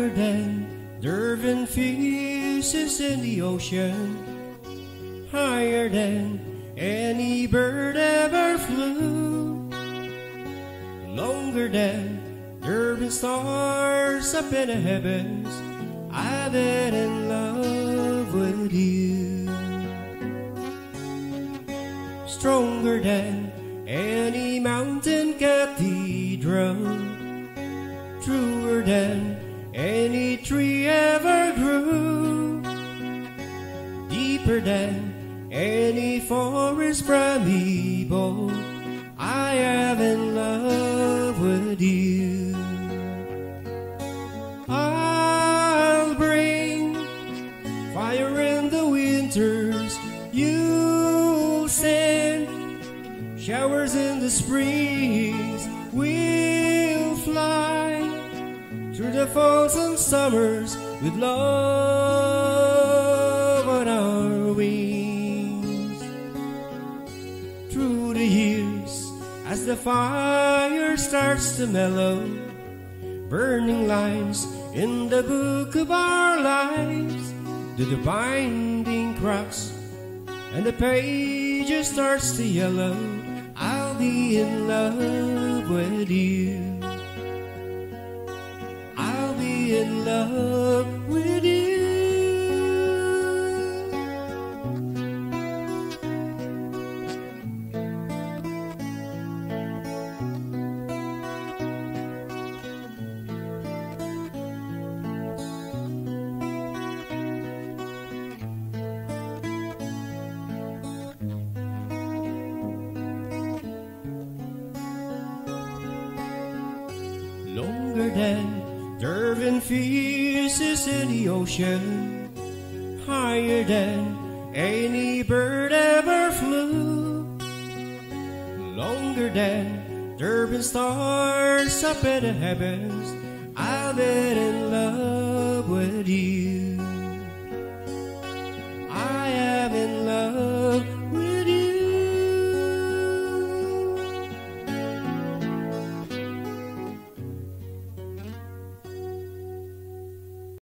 Longer than there've been fishes in the ocean, higher than any bird ever flew, longer than there've been stars up in the heavens. I've been in love with you, stronger than any mountain cathedral, truer than any tree ever grew, deeper than any forest primeval. I am in love with you. I'll bring fire in the winters. You'll send showers in the springs. We'll fly through the falls and summers with love on our wings. Through the years, as the fire starts to mellow, burning lines in the book of our lives, do the binding cracks and the pages starts to yellow. I'll be in love with you. In love with you. Longer than there've been fishes in the ocean, higher than any bird ever flew, longer than there've been stars up in the heavens. I've been in